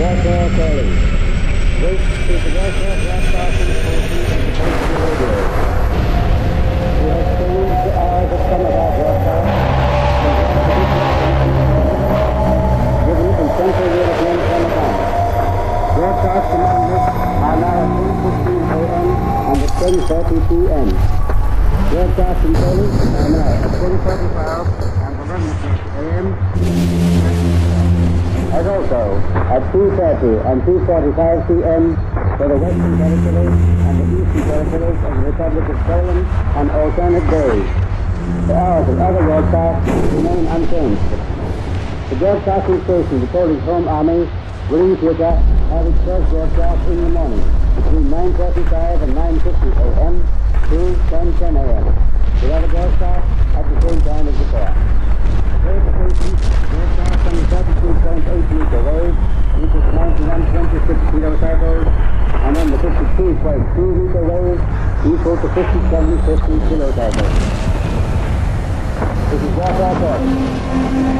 Warsaw College. This is Warsaw Broadcasting Station of the Country Radio. We have changed the given in Central European from are now at 10.15 a.m. and at 10.30 p.m. Broadcasts in are now at 10.45 and 11.30 a.m. As also at 2.30 and 2.45 p.m. for the Western Territories and the Eastern Territories of the Republic of Poland on alternate days. The hours of other broadcasts remain unchanged. The broadcasting station, the Polish Home Army, will Twitter have its first broadcast in the morning between 9.35 and 9.50 a.m. to 10.10 a.m. The other broadcast at the same time as before. Verification broadcast on the 32.8 meter wave, which is 9126 kilocycles, and on the 52.2 meter wave, equal to 5750 kilocycles. This is Warsaw Talk.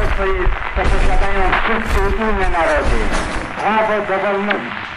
jest, co posiadają wszyscy inne narody. Prawo do wolności.